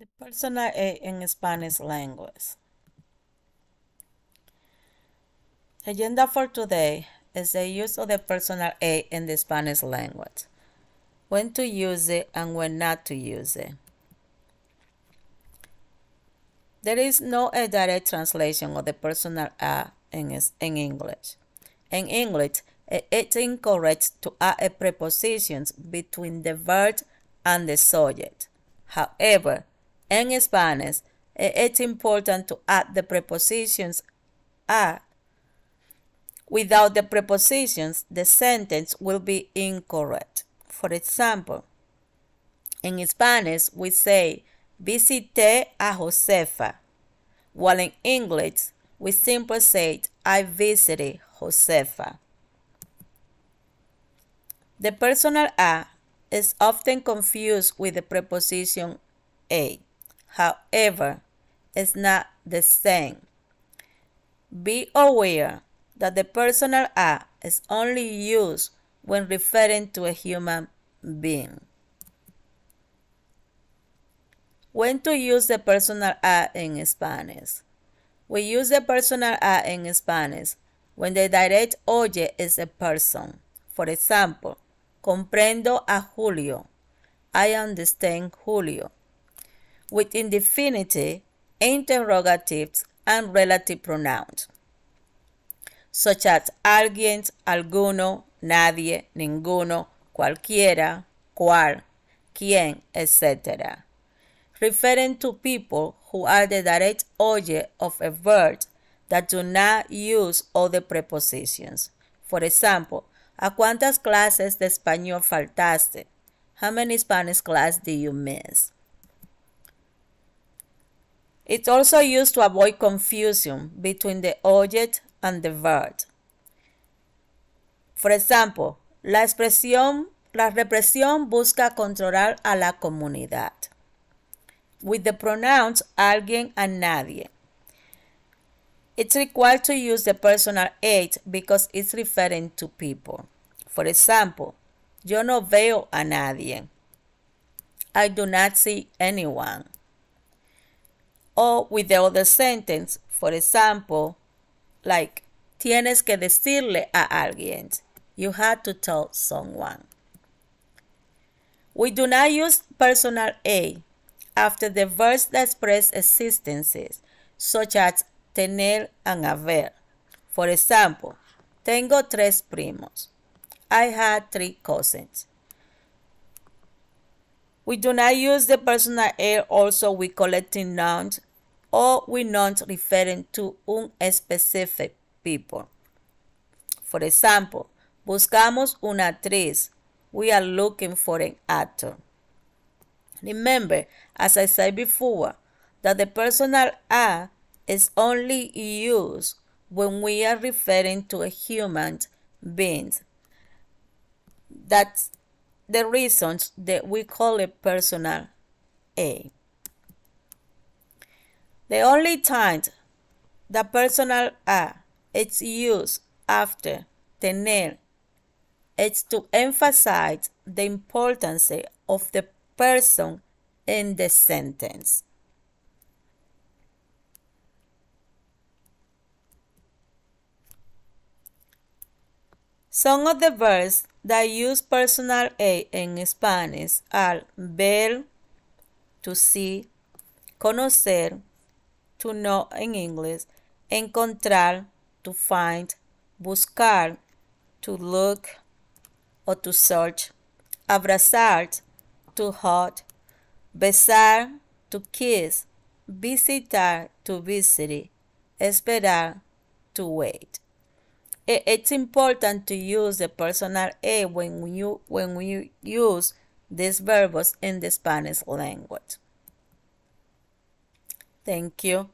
The personal A in Spanish language. Agenda for today is the use of the personal A in the Spanish language. When to use it and when not to use it. There is no a direct translation of the personal A in, in English. In English, it's incorrect to add a preposition between the verb and the subject. However, in Spanish, eh, it's important to add the prepositions a. Without the prepositions, the sentence will be incorrect. For example, in Spanish, we say, visité a Josefa, while in English, we simply say, I visited Josefa. The personal a is often confused with the preposition a. However, it's not the same. Be aware that the personal a is only used when referring to a human being. When to use the personal a in Spanish? We use the personal a in Spanish when the direct oye is a person. For example, comprendo a Julio. I understand Julio with indefinite, interrogatives, and relative pronouns, such as alguien, alguno, nadie, ninguno, cualquiera, cual, quien, etc., referring to people who are the direct object of a verb that do not use other prepositions. For example, ¿a cuántas clases de español faltaste? How many Spanish classes did you miss? It's also used to avoid confusion between the object and the verb. For example, la expresión, la represión busca controlar a la comunidad. With the pronouns alguien and nadie. It's required to use the personal age because it's referring to people. For example, yo no veo a nadie. I do not see anyone or with the other sentence. For example, like, tienes que decirle a alguien. You had to tell someone. We do not use personal A after the verbs that express existences, such as tener and haber. For example, tengo tres primos. I had three cousins. We do not use the personal A also with collecting nouns or we're not referring to un specific people. For example, buscamos una actriz. We are looking for an actor. Remember, as I said before, that the personal a is only used when we are referring to a human being. That's the reasons that we call it personal a. The only time the personal ah, a is used after tener is to emphasize the importance of the person in the sentence. Some of the verbs that use personal A in Spanish are ver, to see, conocer, to know in English, encontrar, to find, buscar, to look or to search, abrazar, to hug, besar, to kiss, visitar, to visit, esperar, to wait. It's important to use the personal a when you when we use these verbs in the Spanish language. Thank you.